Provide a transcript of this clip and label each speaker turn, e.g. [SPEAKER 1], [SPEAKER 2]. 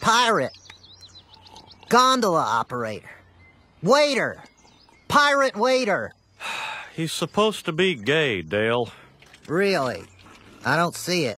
[SPEAKER 1] Pirate. Gondola operator. Waiter. Pirate waiter.
[SPEAKER 2] He's supposed to be gay, Dale.
[SPEAKER 1] Really? I don't see it.